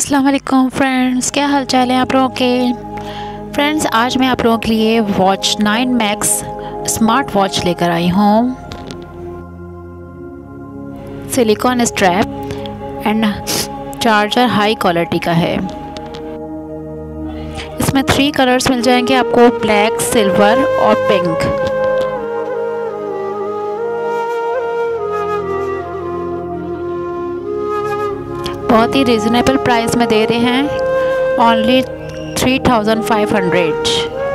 अस्सलाम वालेकुम फ्रेंड्स क्या हाल चाल है आप लोगों के? फ्रेंड्स आज मैं आप लोगों के लिए वॉच 9 मैक्स स्मार्ट वॉच लेकर आई हूँ। Silicone strap and charger high quality का है। इसमें थ्री कलर्स मिल जाएँगे आपको ब्लैक सिल्वर और पिंक बहुत ही रिजनेबल प्राइस में दे रहे हैं। Only three thousand five hundred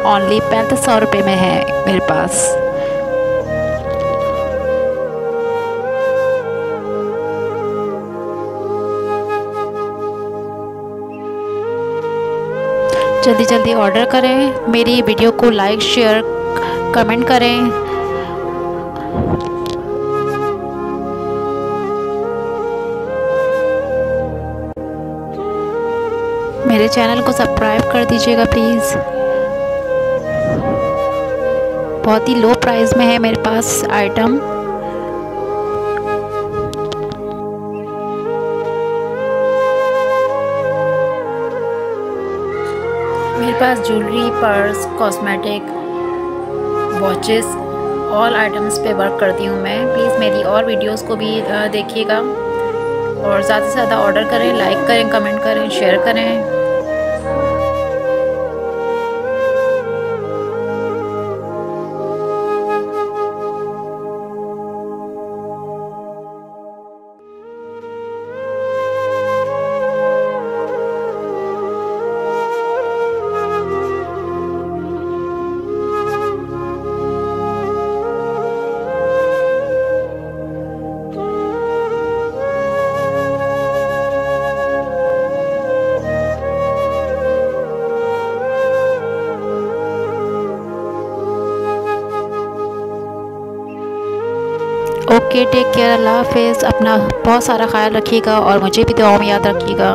only पैंतीस सौ रुपये में है मेरे पास। जल्दी जल्दी ऑर्डर करें। मेरी वीडियो को लाइक शेयर कमेंट करें। मेरे चैनल को सब्सक्राइब कर दीजिएगा प्लीज़ बहुत ही लो प्राइस में है मेरे पास आइटम मेरे पास jewellery purse cosmetic watches all items पे वर्क करती हूँ मैं. प्लीज़ मेरी और वीडियोस को भी देखिएगा. और ज़्यादा से ज़्यादा ऑर्डर करें लाइक करें कमेंट करें शेयर करें. ओके टेक केयर अल्लाह हाफिज़ अपना बहुत सारा ख्याल रखिएगा और मुझे भी दुआ में याद रखिएगा।